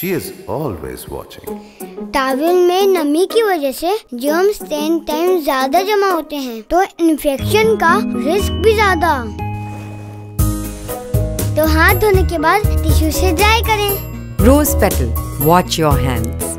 She is always watching. Towel में नमी की वजह से जर्म्स टेन टाइम ज़्यादा जमा होते हैं तो इन्फेक्शन का रिस्क भी ज़्यादा। तो हाथ धोने के बाद टिश्यू से ड्राई करें। Rose petal watch your hands